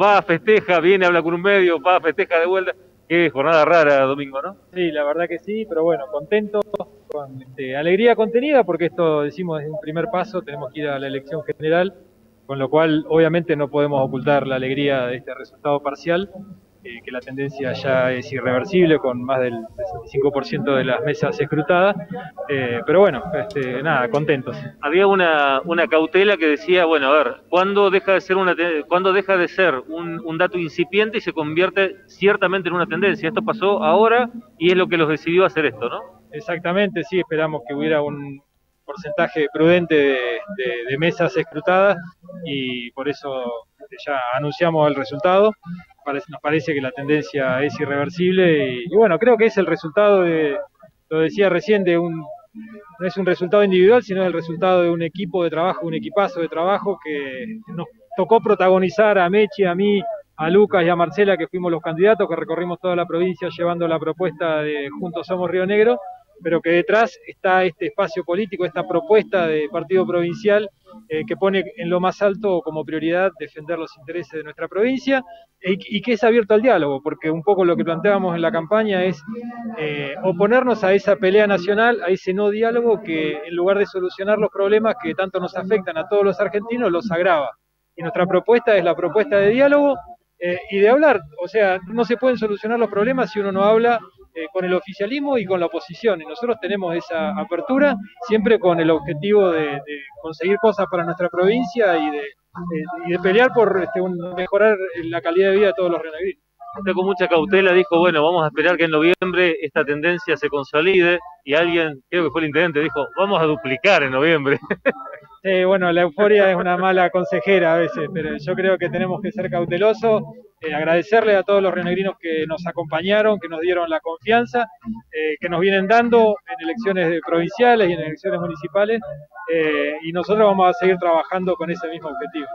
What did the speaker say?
va, festeja, viene, habla con un medio, va, festeja de vuelta. Qué jornada rara, Domingo, ¿no? Sí, la verdad que sí, pero bueno, contento, con este, alegría contenida, porque esto decimos es un primer paso, tenemos que ir a la elección general, con lo cual obviamente no podemos ocultar la alegría de este resultado parcial, eh, que la tendencia ya es irreversible con más del 65% de las mesas escrutadas, eh, pero bueno, este, nada, contentos. Había una, una cautela que decía, bueno, a ver, ¿cuándo deja de ser, una, ¿cuándo deja de ser un, un dato incipiente y se convierte ciertamente en una tendencia? Esto pasó ahora y es lo que los decidió hacer esto, ¿no? Exactamente, sí, esperamos que hubiera un porcentaje prudente de, de, de mesas escrutadas y por eso ya anunciamos el resultado nos parece que la tendencia es irreversible y, y, bueno, creo que es el resultado de, lo decía recién, de un, no es un resultado individual, sino el resultado de un equipo de trabajo, un equipazo de trabajo que nos tocó protagonizar a Mechi, a mí, a Lucas y a Marcela, que fuimos los candidatos, que recorrimos toda la provincia llevando la propuesta de Juntos Somos Río Negro, pero que detrás está este espacio político, esta propuesta de partido provincial eh, que pone en lo más alto como prioridad defender los intereses de nuestra provincia y, y, que es abierto al diálogo, porque un poco lo que planteábamos en la campaña es eh, oponernos a esa pelea nacional, a ese no diálogo que en lugar de solucionar los problemas que tanto nos afectan a todos los argentinos, los agrava. Y nuestra propuesta es la propuesta de diálogo eh, y de hablar, o sea, no se pueden solucionar los problemas si uno no habla eh, con el oficialismo y con la oposición. Y nosotros tenemos esa apertura siempre con el objetivo de, conseguir cosas para nuestra provincia y de, y de pelear por este, mejorar la calidad de vida de todos los renegrinos. Usted con mucha cautela dijo, bueno, vamos a esperar que en noviembre esta tendencia se consolide y alguien, creo que fue el intendente, dijo, vamos a duplicar en noviembre. Sí, bueno, la euforia es una mala consejera a veces, pero yo creo que tenemos que ser cautelosos, eh, agradecerle a todos los renegrinos que nos acompañaron, que nos dieron la confianza, eh, que nos vienen dando en elecciones provinciales y en elecciones municipales, eh, y nosotros vamos a seguir trabajando con ese mismo objetivo.